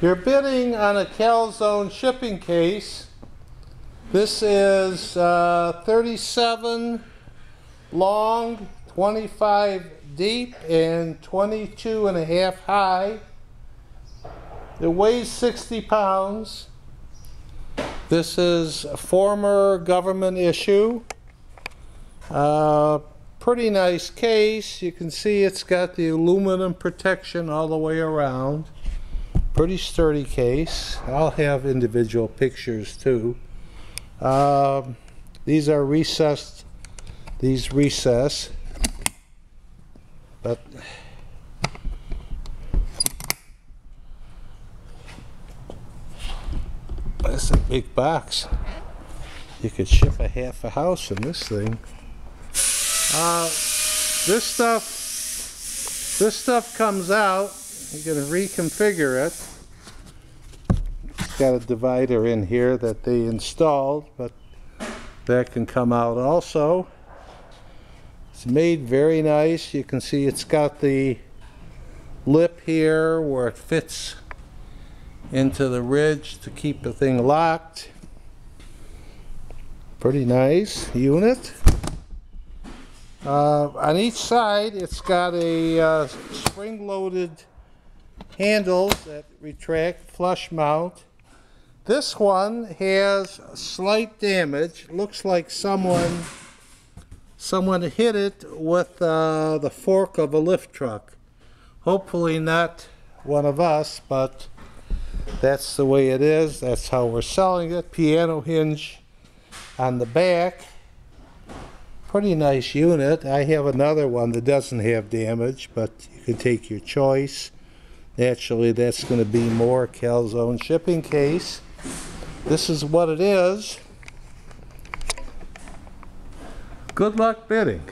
You're bidding on a Calzone shipping case. This is uh, 37 long, 25 deep, and 22 and a half high. It weighs 60 pounds. This is a former government issue. Uh, pretty nice case. You can see it's got the aluminum protection all the way around. Pretty sturdy case. I'll have individual pictures too. Um, these are recessed. These recess. But that's a big box. You could ship a half a house in this thing. Uh, this stuff, this stuff comes out. You're gonna reconfigure it. It's got a divider in here that they installed, but that can come out also. It's made very nice. You can see it's got the lip here where it fits into the ridge to keep the thing locked. Pretty nice unit. Uh, on each side, it's got a uh, spring-loaded handles that retract flush mount. This one has slight damage. Looks like someone someone hit it with uh, the fork of a lift truck. Hopefully not one of us, but that's the way it is. That's how we're selling it. Piano hinge on the back. Pretty nice unit. I have another one that doesn't have damage, but you can take your choice. Naturally, that's going to be more Calzone shipping case. This is what it is. Good luck bidding.